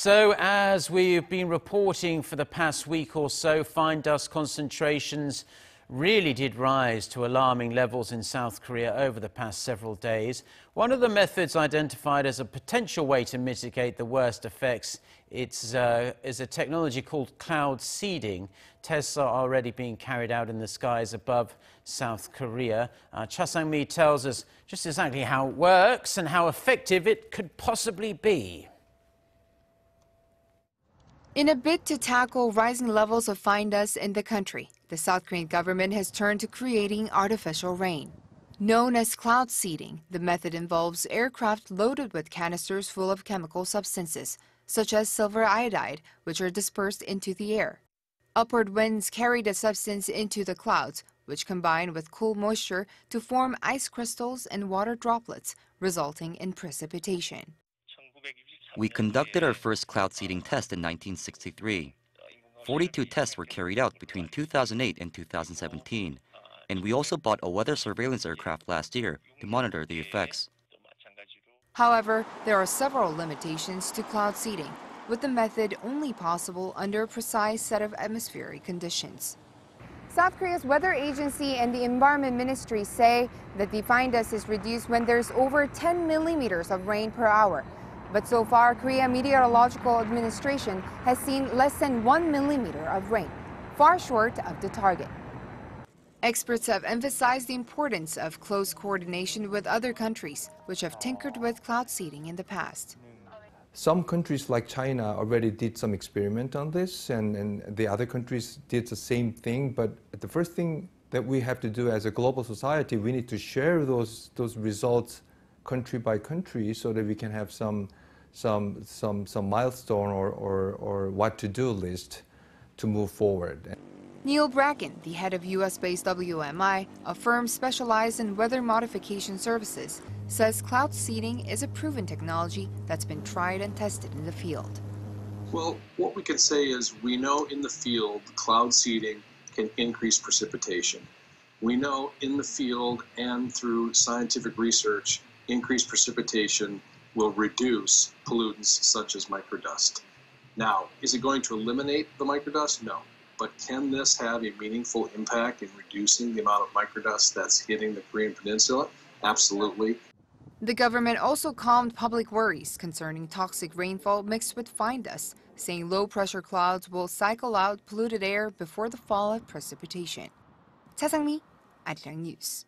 So, as we've been reporting for the past week or so, fine dust concentrations really did rise to alarming levels in South Korea over the past several days. One of the methods identified as a potential way to mitigate the worst effects uh, is a technology called cloud seeding. Tests are already being carried out in the skies above South Korea. Uh, Cha Sang-mi tells us just exactly how it works and how effective it could possibly be. In a bid to tackle rising levels of fine dust in the country, the South Korean government has turned to creating artificial rain. Known as cloud seeding, the method involves aircraft loaded with canisters full of chemical substances, such as silver iodide, which are dispersed into the air. Upward winds carry the substance into the clouds, which combine with cool moisture to form ice crystals and water droplets, resulting in precipitation. We conducted our first cloud seeding test in 1963. 42 tests were carried out between 2008 and 2017, and we also bought a weather surveillance aircraft last year to monitor the effects. However, there are several limitations to cloud seeding, with the method only possible under a precise set of atmospheric conditions. South Korea's weather agency and the Environment Ministry say that the fine dust is reduced when there's over 10 millimeters of rain per hour, but so far, Korea Meteorological Administration has seen less than one millimeter of rain, far short of the target. Experts have emphasized the importance of close coordination with other countries, which have tinkered with cloud seeding in the past. Some countries like China already did some experiment on this, and, and the other countries did the same thing. But the first thing that we have to do as a global society, we need to share those, those results country by country so that we can have some, some, some, some milestone or, or, or what to do list to move forward. Neil Brackin, the head of US-based WMI, a firm specialized in weather modification services, says cloud seeding is a proven technology that's been tried and tested in the field. Well, what we can say is we know in the field cloud seeding can increase precipitation. We know in the field and through scientific research increased precipitation will reduce pollutants such as microdust. Now, is it going to eliminate the microdust? No. But can this have a meaningful impact in reducing the amount of microdust that's hitting the Korean Peninsula? Absolutely. The government also calmed public worries concerning toxic rainfall mixed with fine dust, saying low pressure clouds will cycle out polluted air before the fall of precipitation. Cha Sang-mi, Arirang News.